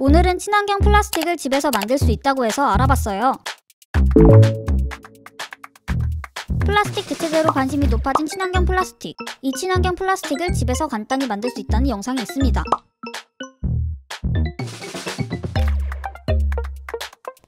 오늘은 친환경 플라스틱을 집에서 만들 수 있다고 해서 알아봤어요. 플라스틱 대체제로 관심이 높아진 친환경 플라스틱. 이 친환경 플라스틱을 집에서 간단히 만들 수 있다는 영상이 있습니다.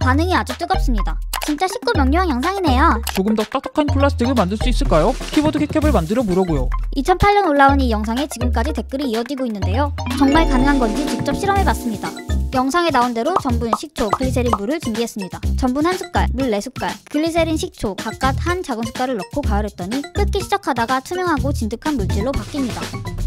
반응이 아주 뜨겁습니다. 진짜 쉽고 명료한 영상이네요. 조금 더 딱딱한 플라스틱을 만들 수 있을까요? 키보드 keycap을 만들어 보려고요. 2008년 올라온 이 영상에 지금까지 댓글이 이어지고 있는데요. 정말 가능한 건지 직접 실험해봤습니다. 영상에 나온 대로 전분, 식초, 글리세린 물을 준비했습니다. 전분 한 숟갈, 물 네 숟갈, 글리세린, 식초 각각 한 작은 숟갈을 넣고 가열했더니 끓기 시작하다가 투명하고 진득한 물질로 바뀝니다.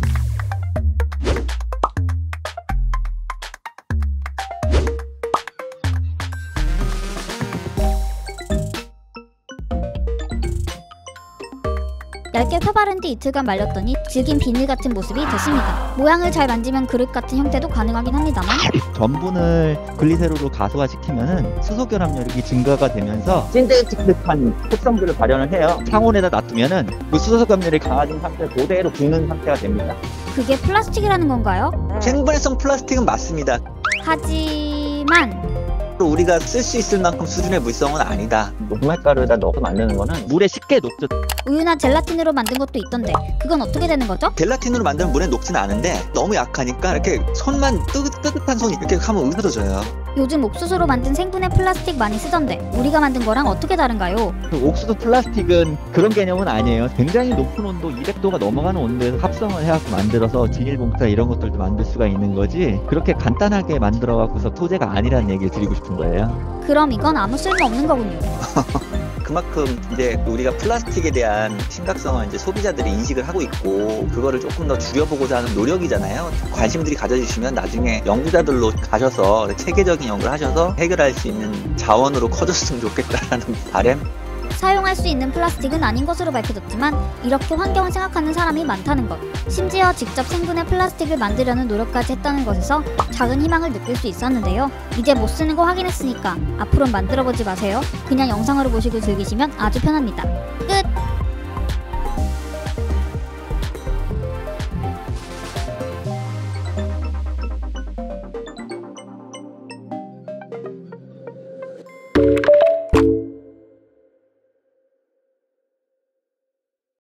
얇게 펴바른 뒤 이틀간 말렸더니 질긴 비닐 같은 모습이 됐습니다. 모양을 잘 만지면 그릇 같은 형태도 가능하긴 합니다만 전분을 글리세롤로 가소화시키면은 수소 결합력이 증가가 되면서 찐득찐득한 특성들을 발현을 해요. 상온에다 놔두면은 그 수소 결합력이 강해진 상태 그대로 죽는 상태가 됩니다. 그게 플라스틱이라는 건가요? 생분해성 플라스틱은 맞습니다. 하지만 또 우리가 쓸 수 있을 만큼 수준의 물성은 아니다. 녹말가루에다 넣어서 만드는 거는 물에 쉽게 녹죠. 우유나 젤라틴으로 만든 것도 있던데 그건 어떻게 되는 거죠? 젤라틴으로 만들면 물에 녹진 않은데 너무 약하니까 이렇게 손만 뜨뜻, 뜨뜻한 손이 이렇게 하면 으스러져요. 요즘 옥수수로 만든 생분해 플라스틱 많이 쓰던데 우리가 만든 거랑 어떻게 다른가요? 그 옥수수 플라스틱은 그런 개념은 아니에요. 굉장히 높은 온도, 200도가 넘어가는 온도에서 합성을 해갖고 만들어서 비닐봉투 이런 것들도 만들 수가 있는 거지. 그렇게 간단하게 만들어 갖고서 소재가 아니라는 얘기를 드리고 싶은 거예요. 그럼 이건 아무 쓸모 없는 거군요. 그만큼 이제 우리가 플라스틱에 대한 심각성을 이제 소비자들이 인식을 하고 있고 그거를 조금 더 줄여보고자 하는 노력이잖아요. 관심들이 가져주시면 나중에 연구자들로 가셔서 체계적인 연구를 하셔서 해결할 수 있는 자원으로 커졌으면 좋겠다라는 바램. 사용할 수 있는 플라스틱은 아닌 것으로 밝혀졌지만 이렇게 환경을 생각하는 사람이 많다는 것 심지어 직접 생분해 플라스틱을 만들려는 노력까지 했다는 것에서 작은 희망을 느낄 수 있었는데요. 이제 못 쓰는 거 확인했으니까 앞으로 만들어보지 마세요. 그냥 영상으로 보시고 즐기시면 아주 편합니다. 끝!